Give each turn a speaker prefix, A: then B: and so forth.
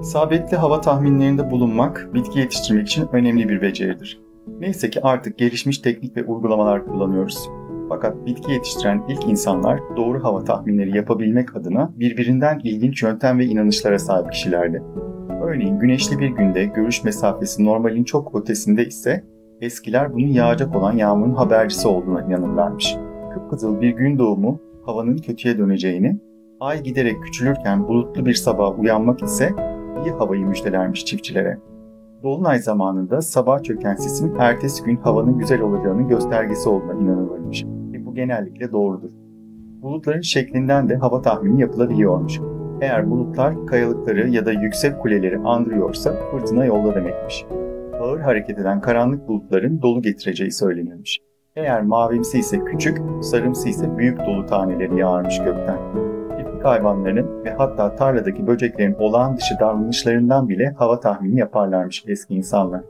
A: İsabetli hava tahminlerinde bulunmak bitki yetiştirmek için önemli bir beceridir. Neyse ki artık gelişmiş teknik ve uygulamalar kullanıyoruz. Fakat bitki yetiştiren ilk insanlar doğru hava tahminleri yapabilmek adına birbirinden ilginç yöntem ve inanışlara sahip kişilerdi. Örneğin güneşli bir günde görüş mesafesi normalin çok ötesinde ise eskiler bunun yağacak olan yağmurun habercisi olduğuna inanırlarmış. Kıpkızıl bir gün doğumu havanın kötüye döneceğini, ay giderek küçülürken bulutlu bir sabah uyanmak ise iyi havayı müjdelermiş çiftçilere. Dolunay zamanında sabah çöken sisin ertesi gün havanın güzel olacağının göstergesi olduğuna inanılırmış. Ve bu genellikle doğrudur. Bulutların şeklinden de hava tahmini yapılabiliyormuş. Eğer bulutlar kayalıkları ya da yüksek kuleleri andırıyorsa fırtına yolda demekmiş. Ağır hareket eden karanlık bulutların dolu getireceği söylenilmiş. Eğer mavimsi ise küçük, sarımsı ise büyük dolu taneleri yağarmış gökten hayvanlarının ve hatta tarladaki böceklerin olağan dışı davranışlarından bile hava tahmini yaparlarmış eski insanlar.